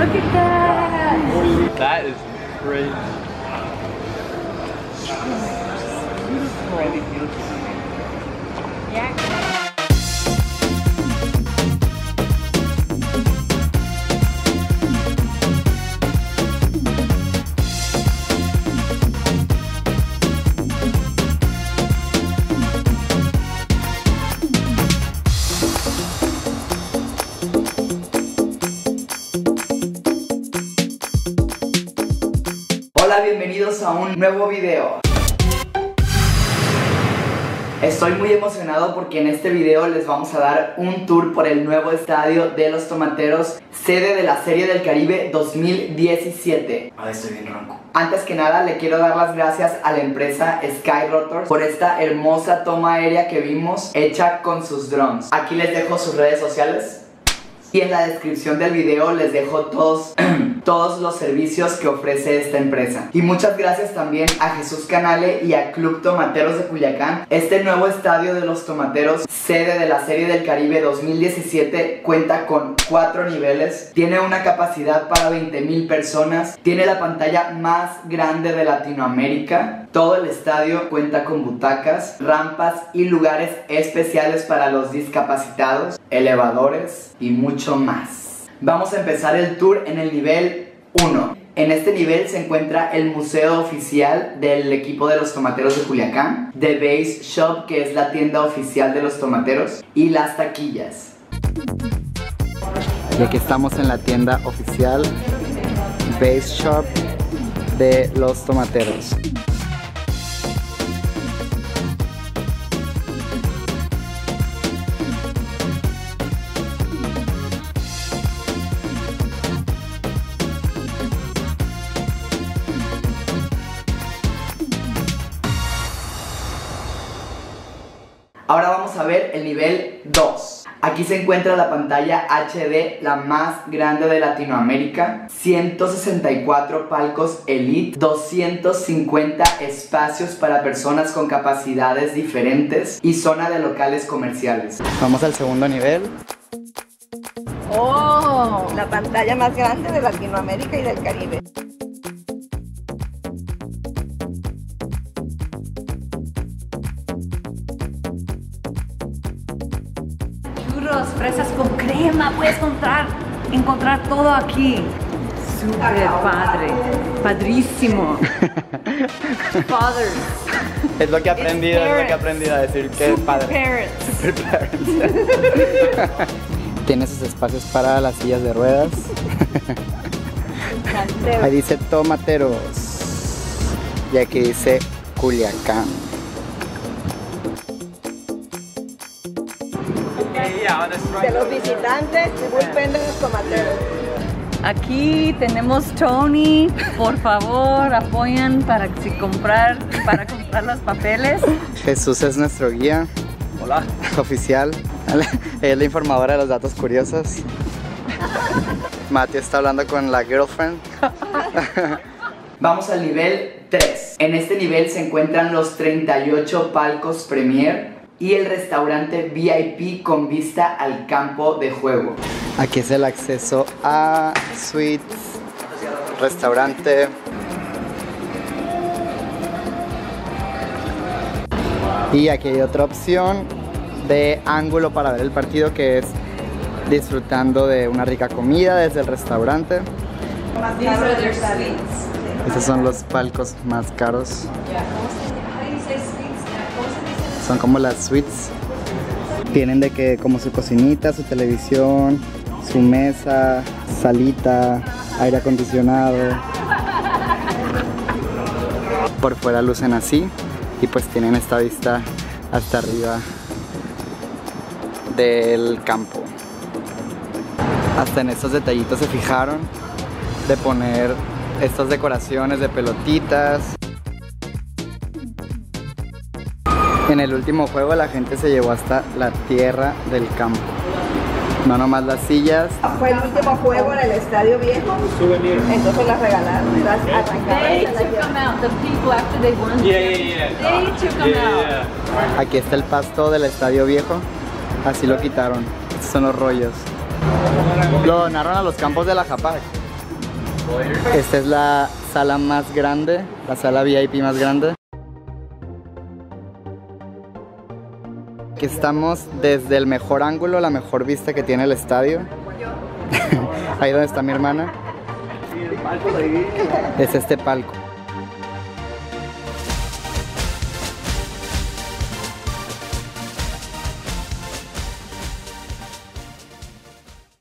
Look at that. That is crazy. Beautiful. Yeah. Bienvenidos a un nuevo video. Estoy muy emocionado porque en este video les vamos a dar un tour por el nuevo estadio de los Tomateros, sede de la Serie del Caribe 2017. Ay, estoy bien ronco. Antes que nada, le quiero dar las gracias a la empresa Sky Rotors por esta hermosa toma aérea que vimos hecha con sus drones. Aquí les dejo sus redes sociales. Y en la descripción del video les dejo todos, todos los servicios que ofrece esta empresa. Y muchas gracias también a Jesús Canale y a Club Tomateros de Culiacán. Este nuevo estadio de los Tomateros, sede de la Serie del Caribe 2017, cuenta con cuatro niveles. Tiene una capacidad para 20 mil personas. Tiene la pantalla más grande de Latinoamérica. Todo el estadio cuenta con butacas, rampas y lugares especiales para los discapacitados, elevadores y mucho más. Vamos a empezar el tour en el nivel 1. En este nivel se encuentra el museo oficial del equipo de los tomateros de Culiacán, The Base Shop, que es la tienda oficial de los tomateros, y las taquillas. Y aquí estamos en la tienda oficial Base Shop de los tomateros. Ahora vamos a ver el nivel 2. Aquí se encuentra la pantalla HD, la más grande de Latinoamérica, 164 palcos Elite, 250 espacios para personas con capacidades diferentes y zona de locales comerciales. Vamos al segundo nivel. Oh, la pantalla más grande de Latinoamérica y del Caribe. Fresas con crema, puedes encontrar, encontrar todo aquí. Súper padre, padrísimo. Fathers, Es lo que he aprendido, es lo que he aprendido a decir que es super padre. parents. Tiene sus espacios para las sillas de ruedas. Ahí dice tomateros. Y aquí dice Culiacán. De los visitantes y bullpen de los tomateros. Aquí tenemos Tony, por favor apoyan para si comprar, para comprar los papeles. Jesús es nuestro guía Hola. oficial. Ella es la informadora de los datos curiosos. Mati está hablando con la girlfriend. Vamos al nivel 3. En este nivel se encuentran los 38 palcos Premier y el restaurante VIP con vista al campo de juego. Aquí es el acceso a suites, restaurante. Y aquí hay otra opción de ángulo para ver el partido que es disfrutando de una rica comida desde el restaurante. Estos son los palcos más caros. Son como las suites. Tienen de que como su cocinita, su televisión, su mesa, salita, aire acondicionado. Por fuera lucen así y pues tienen esta vista hasta arriba del campo. Hasta en estos detallitos se fijaron de poner estas decoraciones de pelotitas. En el último juego la gente se llevó hasta la tierra del campo. No nomás las sillas. Fue el último juego en el Estadio Viejo. Entonces las regalaron las arrancaron. They y se las took llevaron. them out, the people after they won. Yeah, yeah, yeah. They took them out. Aquí está el pasto del estadio viejo. Así lo quitaron. Estos son los rollos. Lo donaron a los campos de la Japac. Esta es la sala más grande, la sala VIP más grande. Aquí estamos desde el mejor ángulo, la mejor vista que tiene el estadio. Ahí donde está mi hermana. Es este palco.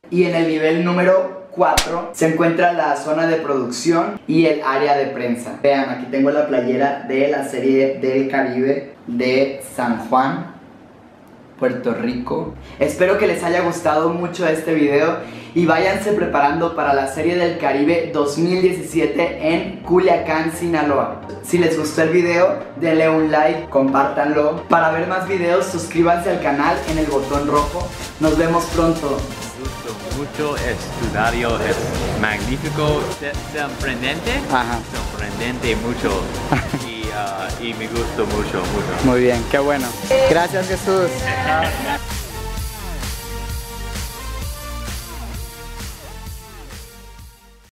Y en el nivel número 4 se encuentra la zona de producción y el área de prensa. Vean, aquí tengo la playera de la serie del Caribe de San Juan, Puerto Rico. Espero que les haya gustado mucho este video y váyanse preparando para la serie del Caribe 2017 en Culiacán, Sinaloa. Si les gustó el video, denle un like, compártanlo. Para ver más videos, suscríbanse al canal en el botón rojo. Nos vemos pronto. mucho, estudio es magnífico, sorprendente, sorprendente mucho y, ah, y me gustó mucho, mucho. Muy bien, qué bueno. Gracias Jesús.